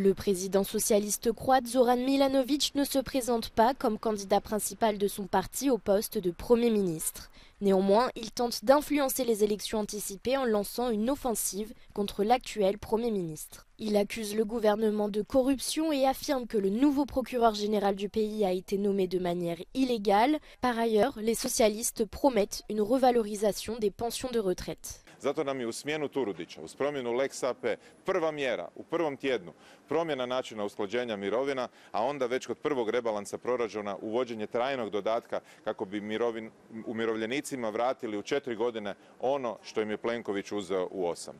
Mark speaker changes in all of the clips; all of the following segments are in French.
Speaker 1: Le président socialiste croate Zoran Milanovic ne se présente pas comme candidat principal de son parti au poste de Premier ministre. Néanmoins, il tente d'influencer les élections anticipées en lançant une offensive contre l'actuel Premier ministre. Il accuse le gouvernement de corruption et affirme que le nouveau procureur général du pays a été nommé de manière illégale. Par ailleurs, les socialistes promettent une revalorisation des pensions de retraite.
Speaker 2: Zato nam je u smjenu Turudića, uz promjenu Lex AP, prva mjera u prvom tjednu promjena načina usklađenja mirovina, a onda već kod prvog rebalansa proračuna uvođenje trajnog dodatka kako bi mirovin, umirovljenicima vratili u četiri godine ono što im je Plenković uzeo u osam.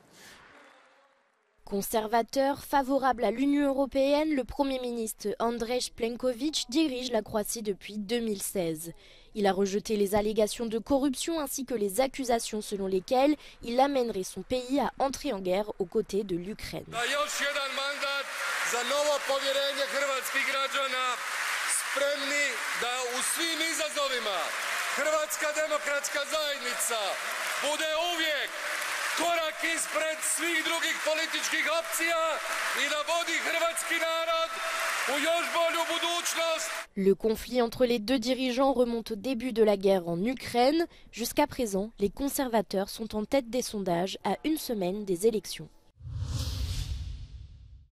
Speaker 1: Conservateur, favorable à l'Union européenne, le Premier ministre Andrzej Plenković dirige la Croatie depuis 2016. Il a rejeté les allégations de corruption ainsi que les accusations selon lesquelles il amènerait son pays à entrer en guerre aux côtés de l'Ukraine. Le conflit entre les deux dirigeants remonte au début de la guerre en Ukraine. Jusqu'à présent, les conservateurs sont en tête des sondages à une semaine des élections.